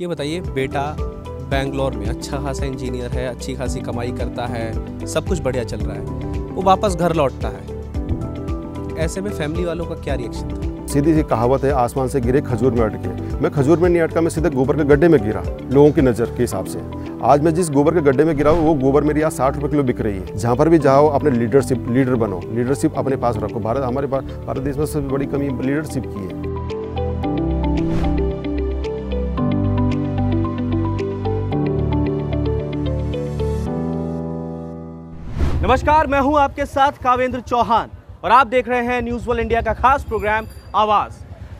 ये बताइए, बेटा बेंगलोर में अच्छा खासा इंजीनियर है, अच्छी खासी कमाई करता है, सब कुछ बढ़िया चल रहा है, वो वापस घर लौटता है। ऐसे में फैमिली वालों का क्या रिएक्शन था? सीधी सी कहावत है, आसमान से गिरे खजूर में अटके। मैं खजूर में नहीं अटका, मैं सीधे गोबर के गड्ढे में गिरा, लोगों की नज़र के हिसाब से। आज मैं जिस गोबर के गड्ढे में गिरा हूँ, वो गोबर मेरी आज साठ रुपये किलो बिक रही है। जहाँ पर भी जाओ, अपने लीडरशिप, लीडर बनो, लीडरशिप अपने पास रखो। भारत, हमारे पास, भारत देश में सबसे बड़ी कमी लीडरशिप की है। नमस्कार, मैं हूँ आपके साथ कावेंद्र चौहान और आप देख रहे हैं न्यूज़ वर्ल्ड इंडिया का खास प्रोग्राम, आवाज़।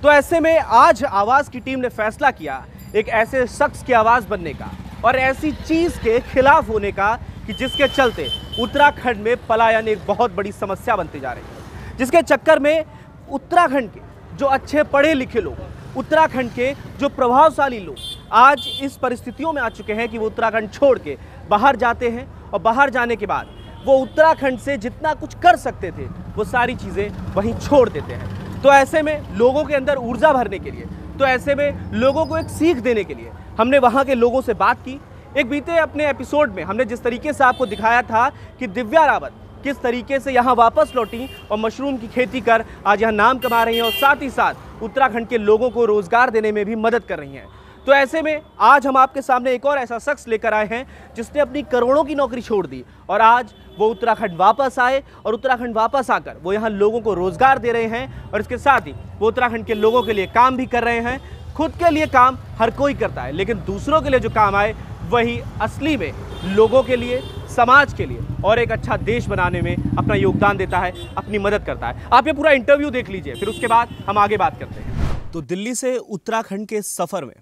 तो ऐसे में आज आवाज़ की टीम ने फैसला किया एक ऐसे शख्स की आवाज़ बनने का और ऐसी चीज़ के खिलाफ होने का कि जिसके चलते उत्तराखंड में पलायन एक बहुत बड़ी समस्या बनती जा रही है। जिसके चक्कर में उत्तराखंड के जो अच्छे पढ़े लिखे लोग, उत्तराखंड के जो प्रभावशाली लोग आज इस परिस्थितियों में आ चुके हैं कि वो उत्तराखंड छोड़ के बाहर जाते हैं और बाहर जाने के बाद वो उत्तराखंड से जितना कुछ कर सकते थे, वो सारी चीज़ें वहीं छोड़ देते हैं। तो ऐसे में लोगों के अंदर ऊर्जा भरने के लिए तो ऐसे में लोगों को एक सीख देने के लिए हमने वहाँ के लोगों से बात की। एक बीते अपने एपिसोड में हमने जिस तरीके से आपको दिखाया था कि दिव्या रावत किस तरीके से यहाँ वापस लौटी और मशरूम की खेती कर, आज यहाँ नाम कमा रही हैं और साथ ही साथ उत्तराखंड के लोगों को रोज़गार देने में भी मदद कर रही हैं। तो ऐसे में आज हम आपके सामने एक और ऐसा शख्स लेकर आए हैं जिसने अपनी करोड़ों की नौकरी छोड़ दी और आज वो उत्तराखंड वापस आए और उत्तराखंड वापस आकर वो यहाँ लोगों को रोज़गार दे रहे हैं और इसके साथ ही वो उत्तराखंड के लोगों के लिए काम भी कर रहे हैं। खुद के लिए काम हर कोई करता है, लेकिन दूसरों के लिए जो काम आए, वही असली में लोगों के लिए, समाज के लिए और एक अच्छा देश बनाने में अपना योगदान देता है, अपनी मदद करता है। आप ये पूरा इंटरव्यू देख लीजिए, फिर उसके बाद हम आगे बात करते हैं। तो दिल्ली से उत्तराखंड के सफ़र में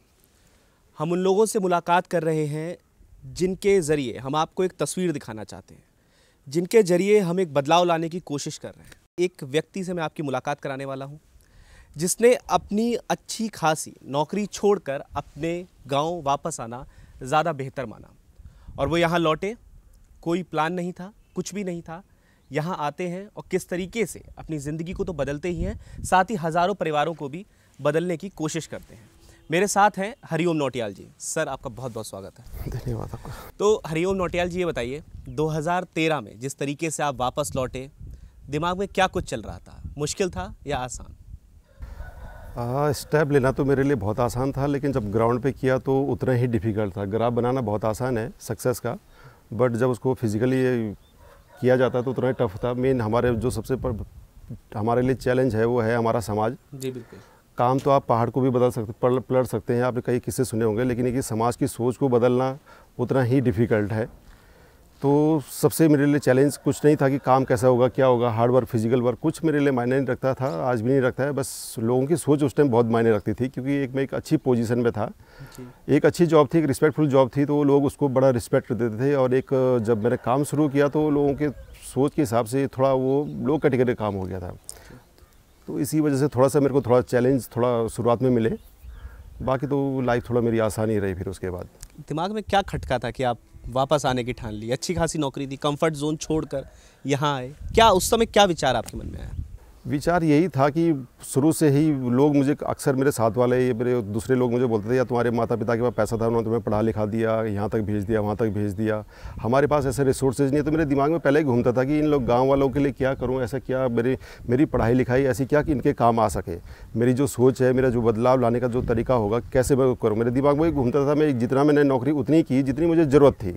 हम उन लोगों से मुलाकात कर रहे हैं जिनके ज़रिए हम आपको एक तस्वीर दिखाना चाहते हैं, जिनके ज़रिए हम एक बदलाव लाने की कोशिश कर रहे हैं। एक व्यक्ति से मैं आपकी मुलाकात कराने वाला हूँ, जिसने अपनी अच्छी खासी नौकरी छोड़कर अपने गाँव वापस आना ज़्यादा बेहतर माना। और वो यहाँ लौटे, कोई प्लान नहीं था, कुछ भी नहीं था। यहाँ आते हैं और किस तरीके से अपनी ज़िंदगी को तो बदलते ही हैं, साथ ही हज़ारों परिवारों को भी बदलने की कोशिश करते हैं। मेरे साथ हैं हरिओम नोटियाल जी। सर आपका बहुत बहुत स्वागत है। धन्यवाद आपका। तो हरिओम नोटियाल जी ये बताइए 2013 में जिस तरीके से आप वापस लौटे दिमाग में क्या कुछ चल रहा था? मुश्किल था या आसान? स्टेप लेना तो मेरे लिए बहुत आसान था लेकिन जब ग्राउंड पे किया तो उतना ही डिफ़िकल्ट था। ग्राफ बनाना बहुत आसान है सक्सेस का बट जब उसको फिज़िकली किया जाता तो उतना ही टफ था। मेन हमारे जो सबसे पर, हमारे लिए चैलेंज है वो है हमारा समाज। जी बिल्कुल। काम तो आप पहाड़ को भी बदल सकते पलट सकते हैं आपने कई किस्से सुने होंगे लेकिन ये समाज की सोच को बदलना उतना ही डिफ़िकल्ट है। तो सबसे मेरे लिए चैलेंज कुछ नहीं था कि काम कैसा होगा क्या होगा हार्ड वर्क फ़िज़िकल वर्क कुछ मेरे लिए मायने नहीं रखता था आज भी नहीं रखता है बस लोगों की सोच उस टाइम बहुत मायने रखती थी क्योंकि एक मैं एक अच्छी पोजीशन में था। एक अच्छी जॉब थी एक रिस्पेक्टफुल जॉब थी तो लोग उसको बड़ा रिस्पेक्ट देते थे और एक जब मैंने काम शुरू किया तो लोगों के सोच के हिसाब से थोड़ा वो लो कैटेगरी काम हो गया था। तो इसी वजह से थोड़ा सा मेरे को थोड़ा चैलेंज थोड़ा शुरुआत में मिले। बाकी तो लाइफ थोड़ा मेरी आसानी रही फिर उसके बाद। दिमाग में क्या खटका था कि आप वापस आने की ठान ली? अच्छी खासी नौकरी थी कंफर्ट जोन छोड़कर यहाँ आए। क्या उस समय क्या विचार आपके मन में आया? विचार यही था कि शुरू से ही लोग मुझे अक्सर मेरे साथ वाले ये मेरे दूसरे लोग मुझे बोलते थे या तुम्हारे माता पिता के पास पैसा था उन्होंने तुम्हें पढ़ा लिखा दिया यहाँ तक भेज दिया वहाँ तक भेज दिया। हमारे पास ऐसे रिसोर्सेज नहीं है तो मेरे दिमाग में पहले ही घूमता था कि इन लोग गाँव वालों के लिए क्या करूँ ऐसा क्या मेरी मेरी पढ़ाई लिखाई ऐसी क्या कि इनके काम आ सके। मेरी जो सोच है मेरा जो बदलाव लाने का जो तरीका होगा कैसे मैं करूँ? मेरे दिमाग में घूमता था मैं जितना मैंने नौकरी उतनी की जितनी मुझे ज़रूरत थी।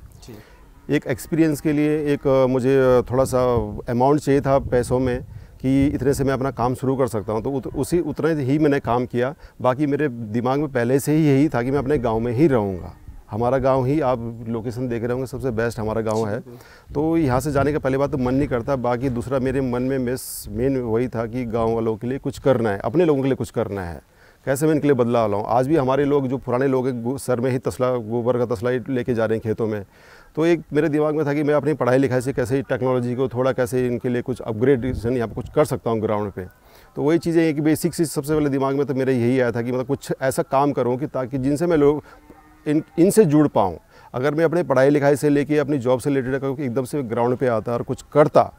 एक एक्सपीरियंस के लिए एक मुझे थोड़ा सा अमाउंट चाहिए था पैसों में कि इतने से मैं अपना काम शुरू कर सकता हूँ। तो उत, उसी उतने ही मैंने काम किया। बाकी मेरे दिमाग में पहले से ही यही था कि मैं अपने गाँव में ही रहूँगा। हमारा गाँव ही आप लोकेशन देख रहे होंगे सबसे बेस्ट हमारा गाँव है। तो यहाँ से जाने का पहले बात तो मन नहीं करता। बाकी दूसरा मेरे मन में मेस मेन वही था कि गाँव वालों के लिए कुछ करना है अपने लोगों के लिए कुछ करना है। कैसे मैं इनके लिए बदलाव लाऊँ? आज भी हमारे लोग, जो पुराने लोग हैं सर में ही तसला, गोबर का तसला लेके जा रहे हैं खेतों में। तो एक मेरे दिमाग में था कि मैं अपनी पढ़ाई लिखाई से कैसे टेक्नोलॉजी को थोड़ा कैसे इनके लिए कुछ अपग्रेडेशन यहाँ पर कुछ कर सकता हूँ ग्राउंड पर तो वही चीज़ें एक बेसिक चीज़ सबसे पहले दिमाग में तो मेरा यही आया था कि मतलब कुछ ऐसा काम करूँ कि ताकि जिनसे मैं लोग, इन, इनसे जुड़ पाऊँ। अगर मैं अपनी पढ़ाई लिखाई से लेके अपनी जॉब से रिलेटेड एकदम से ग्राउंड पर आता और कुछ करता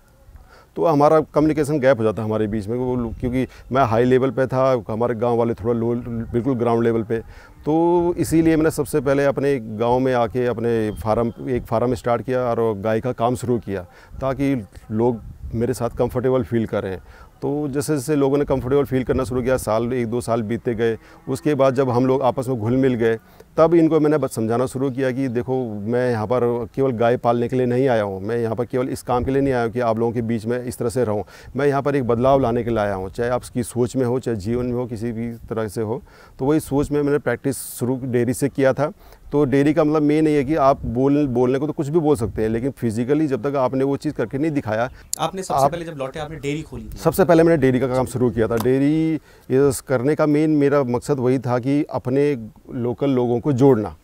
तो हमारा कम्युनिकेशन गैप हो जाता है हमारे बीच में, वो क्योंकि मैं हाई लेवल पे था, हमारे गाँव वाले थोड़ा लो बिल्कुल ग्राउंड लेवल पे। तो इसीलिए मैंने सबसे पहले अपने गाँव में आके अपने फार्म, एक फार्म स्टार्ट किया और गाय का काम शुरू किया, ताकि लोग मेरे साथ कंफर्टेबल फील करें। तो जैसे जैसे लोगों ने कंफर्टेबल फील करना शुरू किया, साल, एक दो साल बीतते गए, उसके बाद जब हम लोग आपस में घुल मिल गए तब इनको मैंने बस समझाना शुरू किया कि देखो मैं यहाँ पर केवल गाय पालने के लिए नहीं आया हूँ। मैं यहाँ पर केवल इस काम के लिए नहीं आया हूँ कि आप लोगों के बीच में इस तरह से रहूँ। मैं यहाँ पर एक बदलाव लाने के लिए आया हूँ चाहे आप आपकी सोच में हो चाहे जीवन में हो किसी भी तरह से हो। तो वही सोच में मैंने प्रैक्टिस शुरू डेयरी से किया था। तो डेयरी का मतलब मेन ये है कि आप बोल बोलने को तो कुछ भी बोल सकते हैं लेकिन फिजिकली जब तक आपने वो चीज़ करके नहीं दिखाया आपने सबसे आप, पहले जब लौटे आपने डेयरी खोली सबसे पहले मैंने डेयरी का काम शुरू किया था। डेयरी करने का मेन मेरा मकसद वही था कि अपने लोकल लोगों को जोड़ना,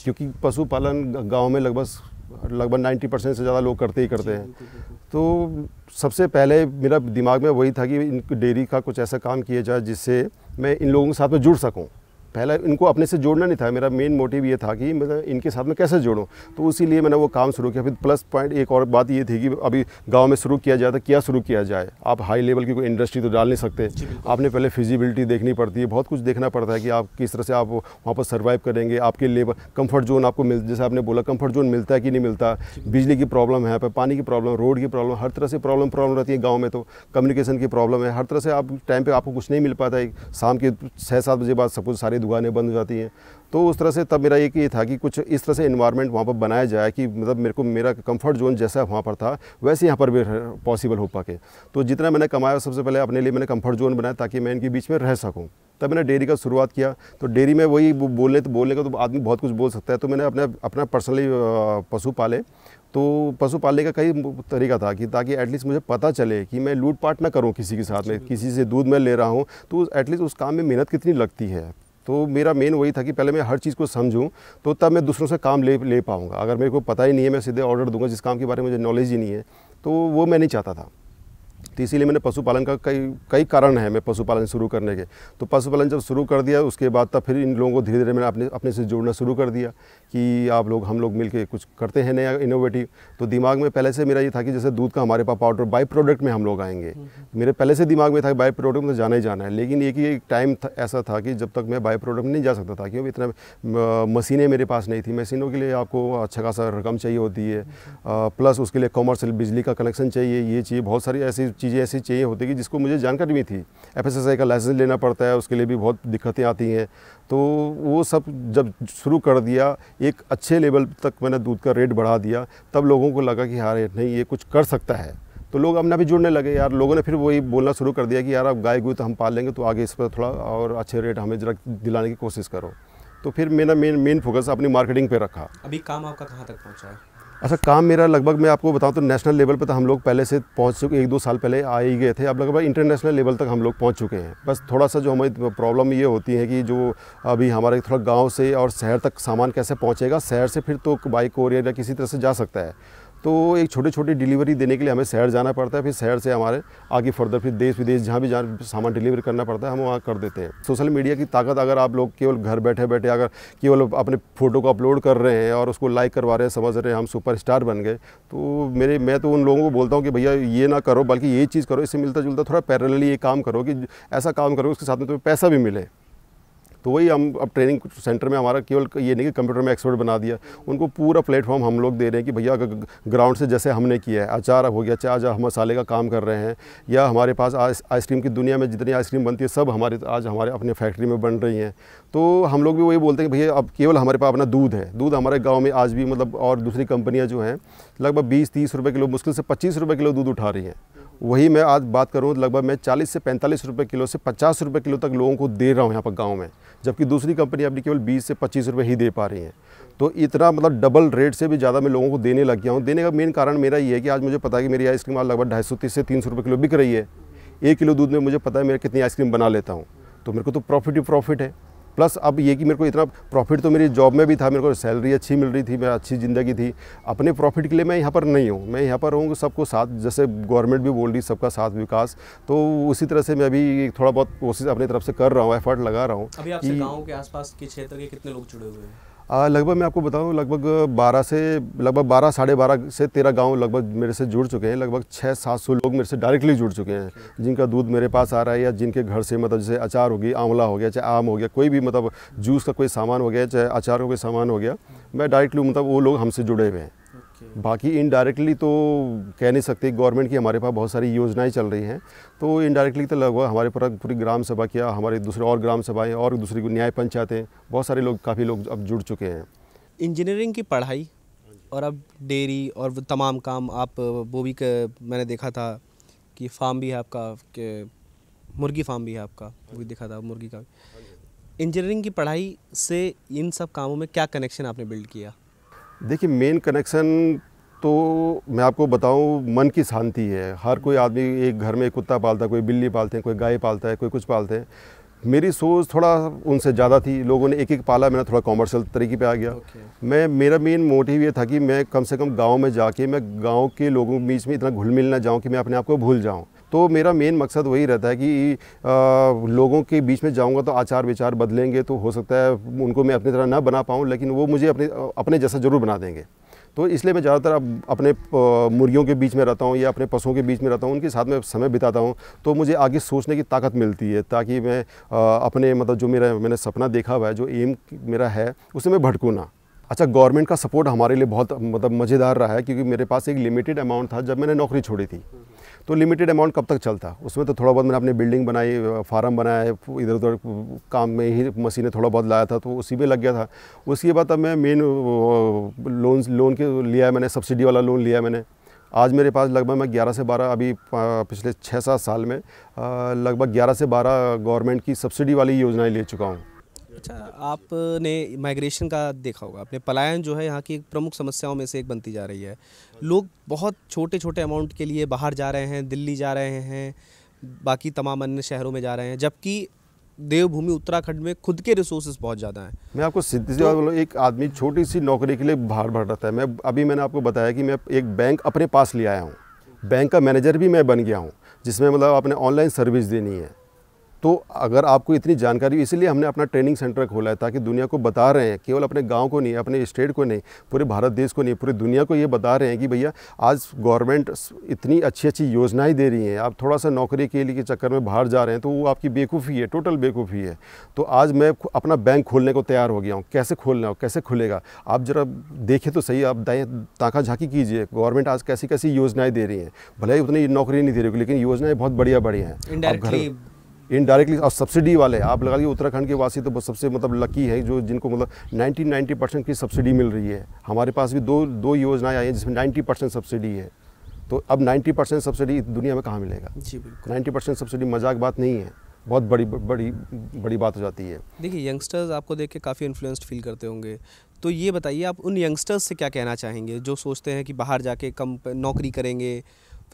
क्योंकि पशुपालन गाँव में लगभग लगभग नाइन्टी परसेंट से ज़्यादा लोग करते ही करते हैं। तो सबसे पहले मेरा दिमाग में वही था कि इन डेयरी का कुछ ऐसा काम किया जाए जिससे मैं इन लोगों के साथ में जुड़ सकूँ। पहले इनको अपने से जोड़ना नहीं था मेरा मेन मोटिव ये था कि मैं इनके साथ में कैसे जोड़ूं? तो इसीलिए मैंने वो काम शुरू किया। फिर प्लस पॉइंट एक और बात ये थी कि अभी गाँव में शुरू किया जाए तो क्या शुरू किया जाए? आप हाई लेवल की कोई इंडस्ट्री तो डाल नहीं सकते। आपने पहले फिजिबिलिटी देखनी पड़ती है बहुत कुछ देखना पड़ता है कि आप किस तरह से आप वहाँ पर सर्वाइव करेंगे आपके लेबर कंफर्ट जोन आपको मिल जैसे आपने बोला कंफर्ट जोन मिलता है कि नहीं मिलता? बिजली की प्रॉब्लम है यहाँ पर पानी की प्रॉब्लम रोड की प्रॉब्लम हर तरह से प्रॉब्लम प्रॉब्लम रहती है गाँव में तो। कम्युनिकेशन की प्रॉब्लम है हर तरह से आप टाइम पर आपको कुछ नहीं मिल पाता है। शाम के छः सात बजे बाद सब कुछ सारी दुकानें बंद हो जाती हैं। तो उस तरह से तब मेरा एक ये था कि कुछ इस तरह से इन्वायरमेंट वहाँ पर बनाया जाए कि मतलब मेरे को मेरा कंफर्ट जोन जैसा वहाँ पर था वैसे यहाँ पर भी पॉसिबल हो पाके। तो जितना मैंने कमाया सबसे पहले अपने लिए मैंने कंफर्ट जोन बनाया ताकि मैं इनके बीच में रह सकूँ। तब मैंने डेयरी का शुरुआत किया। तो डेयरी में वही बोलने तो बोलने का तो आदमी बहुत कुछ बोल सकता है। तो मैंने अपने अपना पर्सनली पशु पाले। तो पशु पालने का कई तरीका था कि ताकि एटलीस्ट मुझे पता चले कि मैं लूट पाट ना करूँ किसी के साथ में किसी से दूध मैं ले रहा हूँ। तो एटलीस्ट उस काम में मेहनत कितनी लगती है। तो मेरा मेन वही था कि पहले मैं हर चीज़ को समझूं तो तब मैं दूसरों से काम ले ले पाऊँगा। अगर मेरे को पता ही नहीं है, मैं सीधे ऑर्डर दूँगा, जिस काम के बारे में मुझे नॉलेज ही नहीं है तो वो मैं नहीं चाहता था। तो इसीलिए मैंने पशुपालन का कई कई कारण है मैं पशुपालन शुरू करने के। तो पशुपालन जब शुरू कर दिया उसके बाद तब फिर इन लोगों को धीरे धीरे मैंने अपने अपने से जोड़ना शुरू कर दिया कि आप लोग हम लोग मिलके कुछ करते हैं नया इनोवेटिव तो दिमाग में पहले से मेरा ये था कि जैसे दूध का हमारे पास पाउडर बाई प्रोडक्ट में हम लोग आएँगे। हम्म, हम्म। मेरे पहले से दिमाग में था कि बाई प्रोडक्ट में जाना ही जाना है लेकिन एक ही एक टाइम ऐसा था कि जब तक मैं बाई प्रोडक्ट नहीं जा सकता था क्योंकि इतना मशीनें मेरे पास नहीं थी। मशीनों के लिए आपको अच्छा खासा रकम चाहिए होती है प्लस उसके लिए कॉमर्शियल बिजली का कनेक्शन चाहिए ये चाहिए बहुत सारी ऐसी चीज़ें ऐसी चाहिए होती कि जिसको मुझे जानकारी भी थी। एफएसएसआई का लाइसेंस लेना पड़ता है, उसके लिए भी बहुत दिक्कतें आती हैं। तो वो सब जब शुरू कर दिया, एक अच्छे लेवल तक मैंने दूध का रेट बढ़ा दिया, तब लोगों को लगा कि यार, नहीं, ये कुछ कर सकता है। तो लोग अपना भी जुड़ने लगे यार। लोगों ने फिर वही बोलना शुरू कर दिया कि यार आप गाय गुई तो हम पाल लेंगे तो आगे इस पर थोड़ा और अच्छे रेट हमें जरा दिलाने की कोशिश करो। तो फिर मेरा मेन मेन फोकस अपनी मार्केटिंग पे रखा। अभी काम आपका कहाँ तक पहुँचा है? अच्छा काम मेरा लगभग मैं आपको बताऊँ तो नेशनल लेवल पर तो हम लोग पहले से पहुँच चुके, एक दो साल पहले आ ही गए थे। अब लगभग इंटरनेशनल लेवल तक हम लोग पहुँच चुके हैं। बस थोड़ा सा जो हमारी प्रॉब्लम ये होती है कि जो अभी हमारे थोड़ा गाँव से और शहर तक सामान कैसे पहुंचेगा, शहर से फिर तो बाइक कोरियर या किसी तरह से जा सकता है। तो एक छोटी छोटी डिलीवरी देने के लिए हमें शहर जाना पड़ता है, फिर शहर से हमारे आगे फर्दर फिर देश विदेश जहाँ भी जहाँ सामान डिलीवर करना पड़ता है, हम वहाँ कर देते हैं। सोशल मीडिया की ताकत अगर आप लोग केवल घर बैठे बैठे अगर केवल अपने फ़ोटो को अपलोड कर रहे हैं और उसको लाइक करवा रहे हैं, समझ रहे हैं हम सुपर स्टार बन गए तो मेरे, मैं तो उन लोगों को बोलता हूँ कि भैया ये ना करो, बल्कि ये चीज़ करो, इससे मिलता जुलता थोड़ा पैरेलली ये काम करो कि ऐसा काम करो, उसके साथ में तुम्हें पैसा भी मिले। तो वही हम अब ट्रेनिंग सेंटर में हमारा केवल ये नहीं कि कंप्यूटर में एक्सपर्ट बना दिया, उनको पूरा प्लेटफॉर्म हम लोग दे रहे हैं कि भैया अगर ग्राउंड से जैसे हमने किया है अचार हो गया चाहे आज हम मसाले का काम कर रहे हैं, या हमारे पास आइसक्रीम की दुनिया में जितनी आइसक्रीम बनती है, सब हमारे, आज हमारे अपने फैक्ट्री में बन रही हैं। तो हम लोग भी वही बोलते हैं कि भैया, अब केवल हमारे पास अपना दूध है। दूध हमारे गाँव में आज भी मतलब और दूसरी कंपनियाँ जो हैं, लगभग बीस तीस रुपये किलो, मुश्किल से पच्चीस रुपये किलो दूध उठा रही हैं। वही मैं आज बात करूँ लगभग मैं 40 से 45 रुपए किलो से 50 रुपए किलो तक लोगों को दे रहा हूँ यहाँ पर गाँव में, जबकि दूसरी कंपनी अपनी केवल 20 से पच्चीस रुपये ही दे पा रही हैं। तो इतना मतलब डबल रेट से भी ज़्यादा मैं लोगों को देने लग गया हूँ। देने का मेन कारण मेरा ये है कि आज मुझे पता है कि मेरी आइसक्रीम आज लगभग ढाई सौ तीस से तीन सौ किलो बिक रही है। एक किलो दूध में मुझे पता है मैं कितनी आइसक्रीम बना लेता हूँ। तो मेरे को तो प्रॉफिट ही प्रॉफिट है। प्लस अब ये कि मेरे को इतना प्रॉफिट तो मेरी जॉब में भी था मेरे को सैलरी अच्छी मिल रही थी मैं अच्छी ज़िंदगी थी। अपने प्रॉफिट के लिए मैं यहाँ पर नहीं हूँ। मैं यहाँ पर हूँ सबको साथ जैसे गवर्नमेंट भी बोल रही सबका साथ विकास तो उसी तरह से मैं अभी थोड़ा बहुत कोशिश अपनी तरफ़ से कर रहा हूँ एफर्ट लगा रहा हूँ अभी आपसे गाँव के आसपास के क्षेत्र के कितने लोग जुड़े हुए हैं? लगभग मैं आपको बताऊँ, लगभग 12 से, लगभग 12 साढ़े बारह से तेरह गाँव लगभग मेरे से जुड़ चुके हैं, लगभग छः सात सौ लोग मेरे से डायरेक्टली जुड़ चुके हैं। जिनका दूध मेरे पास आ रहा है या जिनके घर से मतलब जैसे अचार होगी आंवला हो गया, चाहे आम हो गया, कोई भी मतलब जूस का कोई सामान हो गया, चाहे अचार का कोई सामान हो गया, मैं डायरेक्टली मतलब वो लोग हमसे जुड़े हुए हैं। बाकी इनडायरेक्टली तो कह नहीं सकते गवर्नमेंट की हमारे पास बहुत सारी योजनाएँ चल रही हैं। तो इनडायरेक्टली तो लगभग हमारे पूरा, पूरी ग्राम सभा किया, हमारे दूसरे और ग्राम सभाएँ और दूसरी न्याय पंचायतें, बहुत सारे लोग, काफ़ी लोग अब जुड़ चुके हैं। इंजीनियरिंग की पढ़ाई और अब डेयरी और तमाम काम, आप, वो भी मैंने देखा था कि फार्म भी है आपका, कि, मुर्गी फार्म भी है आपका, वो भी देखा था मुर्गी का। इंजीनियरिंग की पढ़ाई से इन सब कामों में क्या कनेक्शन आपने बिल्ड किया? देखिए मेन कनेक्शन तो मैं आपको बताऊँ मन की शांति है। हर कोई आदमी एक घर में कुत्ता पालता है कोई बिल्ली पालते हैं कोई गाय पालता है कोई कुछ पालते हैं। मेरी सोच थोड़ा उनसे ज़्यादा थी। लोगों ने एक एक पाला मैंने थोड़ा कॉमर्शियल तरीके पे आ गया। Okay. मैं मेरा मेन मोटिव ये था कि मैं कम से कम गाँव में जाके मैं गाँव के लोगों के बीच में इतना घुल मिल ना जाऊँ कि मैं अपने आप को भूल जाऊँ। तो मेरा मेन मकसद वही रहता है कि लोगों के बीच में जाऊँगा तो आचार विचार बदलेंगे तो हो सकता है उनको मैं अपनी तरह ना बना पाऊँ, लेकिन वो मुझे अपने अपने जैसा ज़रूर बना देंगे। तो इसलिए मैं ज़्यादातर अब अपने मुर्गियों के बीच में रहता हूँ या अपने पशुओं के बीच में रहता हूँ, उनके साथ में समय बिताता हूँ तो मुझे आगे सोचने की ताकत मिलती है, ताकि मैं अपने मतलब जो मेरा, मैंने सपना देखा हुआ है, जो एम मेरा है, उसे मैं भटकूँ ना। अच्छा गवर्नमेंट का सपोर्ट हमारे लिए बहुत मतलब मज़ेदार रहा है, क्योंकि मेरे पास एक लिमिटेड अमाउंट था जब मैंने नौकरी छोड़ी थी। तो लिमिटेड अमाउंट कब तक चलता? उसमें तो थोड़ा बहुत मैंने अपनी बिल्डिंग बनाई फार्म बनाया इधर उधर काम में ही मशीनें थोड़ा बहुत लाया था तो उसी में लग गया था। उसके बाद अब मैं मेन लोन लोन के लिया है मैंने सब्सिडी वाला लोन लिया मैंने। आज मेरे पास लगभग मैं 11 से 12 अभी पिछले छः सात साल में लगभग 11 से 12 गवर्नमेंट की सब्सिडी वाली योजनाएँ ले चुका हूँ। अच्छा आपने माइग्रेशन का देखा होगा आपने पलायन जो है यहाँ की प्रमुख समस्याओं में से एक बनती जा रही है। लोग बहुत छोटे छोटे अमाउंट के लिए बाहर जा रहे हैं दिल्ली जा रहे हैं बाकी तमाम अन्य शहरों में जा रहे हैं जबकि देवभूमि उत्तराखंड में खुद के रिसोर्सेज बहुत ज़्यादा हैं। मैं आपको सीधी बोलूँ एक आदमी छोटी सी नौकरी के लिए बाहर भर रहता है मैं अभी मैंने आपको बताया कि मैं एक बैंक अपने पास ले आया हूँ। बैंक का मैनेजर भी मैं बन गया हूँ जिसमें मतलब आपने ऑनलाइन सर्विस देनी है। तो अगर आपको इतनी जानकारी इसलिए हमने अपना ट्रेनिंग सेंटर खोला है ताकि दुनिया को बता रहे हैं, केवल अपने गाँव को नहीं, अपने स्टेट को नहीं, पूरे भारत देश को नहीं, पूरी दुनिया को ये बता रहे हैं कि भैया, आज गवर्नमेंट इतनी अच्छी अच्छी योजनाएँ दे रही हैं, आप थोड़ा सा नौकरी के लिए के चक्कर में बाहर जा रहे हैं तो वो आपकी बेवकूफ़ी है टोटल बेवकूफ़ी है। तो आज मैं अपना बैंक खोलने को तैयार हो गया हूँ। कैसे खोलना हो कैसे खुलेगा? आप जरा देखें तो सही, आप दाएँ ताका झाँकी कीजिए, गवर्नमेंट आज कैसी कैसी योजनाएँ दे रही हैं। भले ही उतनी नौकरी नहीं दे रही लेकिन योजनाएँ बहुत बढ़िया बढ़िया हैं इनडायरेक्टली और सब्सिडी वाले आप लगा लीजिए उत्तराखंड के वासी तो सबसे मतलब लकी है जो जिनको मतलब 90 90 परसेंट की सब्सिडी मिल रही है। हमारे पास भी दो दो योजनाएँ आई हैं जिसमें 90 परसेंट सब्सिडी है। तो अब 90 परसेंट सब्सिडी दुनिया में कहाँ मिलेगा? जी बिल्कुल। 90 परसेंट सब्सिडी मज़ाक बात नहीं है। बहुत बड़ी बड़ी बड़ी बात हो जाती है। देखिए यंगस्टर्स आपको देख के काफ़ी इन्फ्लुएंस्ड फील करते होंगे। तो ये बताइए आप उन यंगस्टर्स से क्या कहना चाहेंगे जो सोचते हैं कि बाहर जाके कम नौकरी करेंगे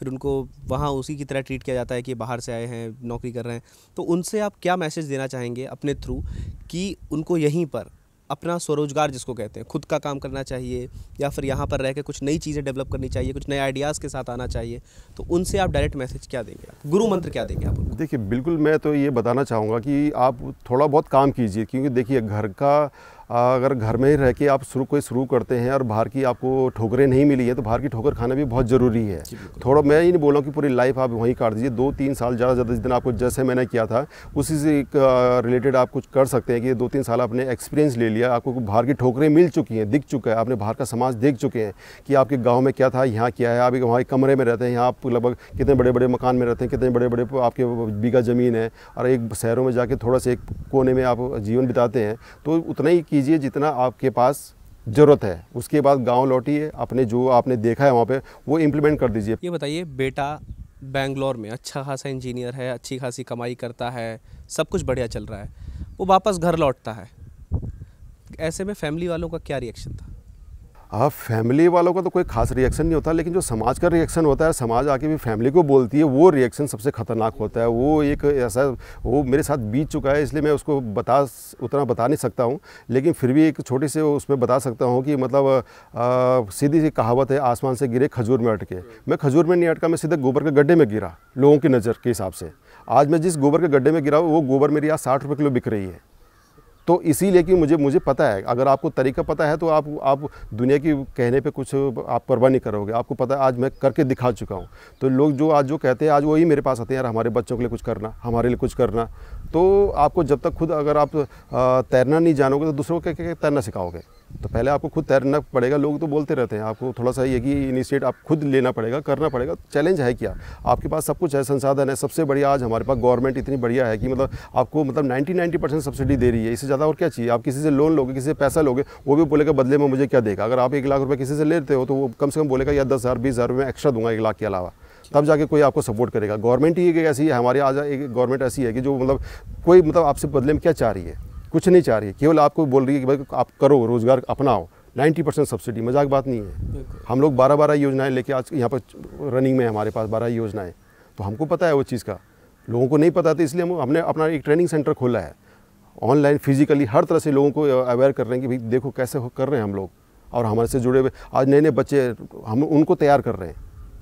फिर उनको वहाँ उसी की तरह ट्रीट किया जाता है कि बाहर से आए हैं, नौकरी कर रहे हैं। तो उनसे आप क्या मैसेज देना चाहेंगे अपने थ्रू कि उनको यहीं पर अपना स्वरोजगार जिसको कहते हैं, खुद का काम करना चाहिए या फिर यहाँ पर रह के कुछ नई चीज़ें डेवलप करनी चाहिए, कुछ नए आइडियाज़ के साथ आना चाहिए तो उनसे आप डायरेक्ट मैसेज क्या देंगे गुरु मंत्र क्या देंगे आप देखिए, बिल्कुल मैं तो ये बताना चाहूँगा कि आप थोड़ा बहुत काम कीजिए, क्योंकि देखिए, घर का अगर घर में ही रह के आप शुरू कोई शुरू करते हैं और बाहर की आपको ठोकरें नहीं मिली है तो बाहर की ठोकर खाना भी बहुत ज़रूरी है। थोड़ा मैं ये नहीं बोल रहा हूँ कि पूरी लाइफ आप वहीं काट दीजिए दो तीन साल ज़्यादा ज़्यादा जितना आपको जैसे मैंने किया था उसी से रिलेटेड आप कुछ कर सकते हैं कि दो तीन साल आपने एक्सपीरियंस ले लिया आपको बाहर की ठोकरें मिल चुकी हैं दिख चुका है आपने बाहर का समाज देख चुके हैं कि आपके गाँव में क्या था यहाँ क्या है आप वहाँ कमरे में रहते हैं यहाँ आप लगभग कितने बड़े बड़े मकान में रहते हैं कितने बड़े बड़े आपके बीघा ज़मीन है और एक शहरों में जाके थोड़ा सा एक कोने में आप जीवन बिताते हैं तो उतना ही कीजिए जितना आपके पास ज़रूरत है। उसके बाद गाँव लौटिए, अपने जो आपने देखा है वहाँ पे, वो इम्प्लीमेंट कर दीजिए। ये बताइए, बेटा बेंगलोर में अच्छा खासा इंजीनियर है, अच्छी खासी कमाई करता है, सब कुछ बढ़िया चल रहा है, वो वापस घर लौटता है। ऐसे में फैमिली वालों का क्या रिएक्शन था? हाँ फैमिली वालों का तो कोई खास रिएक्शन नहीं होता, लेकिन जो समाज का रिएक्शन होता है, समाज आके भी फैमिली को बोलती है, वो रिएक्शन सबसे खतरनाक होता है। वो एक ऐसा, वो मेरे साथ बीत चुका है, इसलिए मैं उसको बता, उतना बता नहीं सकता हूँ, लेकिन फिर भी एक छोटी से उसमें बता सकता हूँ कि मतलब सीधी सी कहावत है, आसमान से गिरे खजूर में अटके। मैं खजूर में नहीं अटका, मैं सीधे गोबर के गड्ढे में गिरा, लोगों की नज़र के हिसाब से। आज मैं जिस गोबर के गड्ढे में गिरा, वो गोबर मेरी आज साठ रुपये किलो बिक रही है। तो इसीलिए कि मुझे मुझे पता है, अगर आपको तरीका पता है तो आप आप दुनिया की कहने पे कुछ आप परवाह नहीं करोगे। आपको पता है, आज मैं करके दिखा चुका हूँ। तो लोग जो, आज जो कहते हैं, आज वही मेरे पास आते हैं, यार, हमारे बच्चों के लिए कुछ करना, हमारे लिए कुछ करना। तो आपको जब तक खुद अगर आप तैरना नहीं जानोगे तो दूसरों को तैरना सिखाओगे? तो पहले आपको खुद तैरना पड़ेगा, लोग तो बोलते रहते हैं, आपको थोड़ा सा ये कि इनिशिएट आप खुद लेना पड़ेगा, करना पड़ेगा चैलेंज है क्या? आपके पास सब कुछ है, संसाधन है, सबसे बढ़िया आज हमारे पास गवर्नमेंट इतनी बढ़िया है कि मतलब आपको मतलब नाइन्टी नाइन्टी परसेंट सब्सिडी दे रही है, इससे ज़्यादा और क्या चाहिए? आप किसी से लोन लोगे, किसी से पैसा लोगे, वो भी बोलेगा, बदले में मुझे क्या देगा? अगर आप एक लाख रुपये किसी से लेते हो तो वो कम से कम बोलेगा या दस हज़ार, बीस हज़ार रुपये एक्स्ट्रा दूँगा एक लाख के अलावा। तब जाके कोई आपको सपोर्ट करेगा। गवर्नमेंट ही एक ऐसी है, हमारी आज एक गवर्नमेंट ऐसी है कि जो मतलब कोई मतलब आपसे बदले में क्या चाह रही है? कुछ नहीं चाह रही है। केवल आपको बोल रही है कि भाई आप करो रोज़गार अपनाओ। नाइन्टी परसेंट सब्सिडी मज़ाक बात नहीं है। हम लोग बारह बारह योजनाएँ लेके आज यहाँ पर रनिंग में हमारे पास बारह योजनाएँ। तो हमको पता है वो चीज़ का। लोगों को नहीं पता था इसलिए हम हमने अपना एक ट्रेनिंग सेंटर खोला है। ऑनलाइन फिजिकली हर तरह से लोगों को अवेयर कर रहे हैं कि भाई देखो कैसे कर रहे हैं हम लोग। और हमारे से जुड़े हुए आज नए नए बच्चे हम उनको तैयार कर रहे हैं।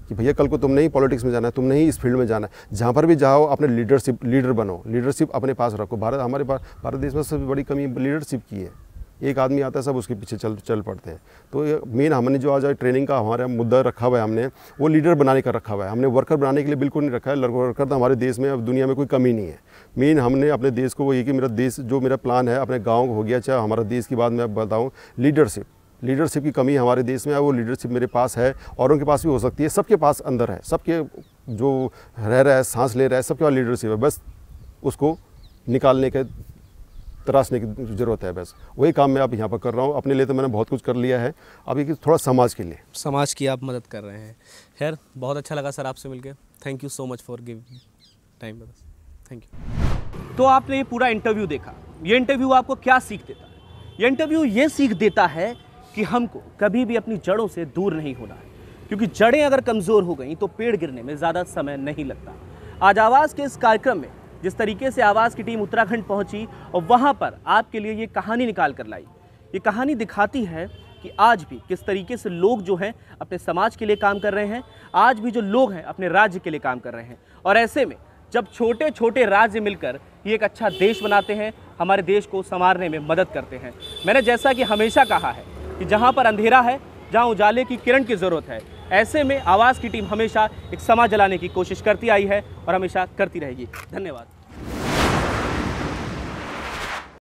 कि भैया कल को तुम नहीं पॉलिटिक्स में जाना है तुम नहीं इस फ़ील्ड में जाना है। जहाँ पर भी जाओ, अपने लीडरशिप, लीडर बनो। लीडरशिप अपने पास रखो। भारत, हमारे पास, भारत देश में सबसे बड़ी कमी लीडरशिप की है। एक आदमी आता है, सब उसके पीछे चल चल पड़ते हैं। तो मेन हमने जो आज ट्रेनिंग का हमारा मुद्दा रखा हुआ है हमने, वो लीडर बनाने का रखा हुआ है। हमने वर्कर बनाने के लिए बिल्कुल नहीं रखा है। वर्कर तो हमारे देश में, अब दुनिया में कोई कमी नहीं है। मेन हमने अपने देश को वो ये कि मेरा देश, जो मेरा प्लान है, अपने गाँव हो गया, चाहे हमारा देश की बात मैं बताऊँ, लीडरशिप। लीडरशिप की कमी हमारे देश में है वो लीडरशिप मेरे पास है औरों के पास भी हो सकती है सबके पास अंदर है सबके जो रह रहा है सांस ले रहा है सबके पास लीडरशिप है बस उसको निकालने के तराशने की ज़रूरत है बस। वही काम मैं आप यहाँ पर कर रहा हूँ अपने लिए तो मैंने बहुत कुछ कर लिया है अभी थोड़ा समाज के लिए। समाज की आप मदद कर रहे हैं। खैर बहुत अच्छा लगा सर आपसे मिलकर thank you so much for give time thank you तो आपने ये पूरा इंटरव्यू देखा। ये इंटरव्यू आपको क्या सीख देता है? ये इंटरव्यू ये सीख देता है कि हमको कभी भी अपनी जड़ों से दूर नहीं होना है। क्योंकि जड़ें अगर कमज़ोर हो गई तो पेड़ गिरने में ज़्यादा समय नहीं लगता। आज आवाज़ के इस कार्यक्रम में जिस तरीके से आवाज़ की टीम उत्तराखंड पहुँची और वहाँ पर आपके लिए ये कहानी निकाल कर लाई। ये कहानी दिखाती है कि आज भी किस तरीके से लोग जो हैं अपने समाज के लिए काम कर रहे हैं, आज भी जो लोग हैं अपने राज्य के लिए काम कर रहे हैं। और ऐसे में जब छोटे छोटे राज्य मिलकर ये एक अच्छा देश बनाते हैं, हमारे देश को संवारने में मदद करते हैं। मैंने जैसा कि हमेशा कहा है कि जहाँ पर अंधेरा है, जहाँ उजाले की किरण की ज़रूरत है। ऐसे में आवाज़ की टीम हमेशा एक समाज जलाने की कोशिश करती आई है और हमेशा करती रहेगी। धन्यवाद।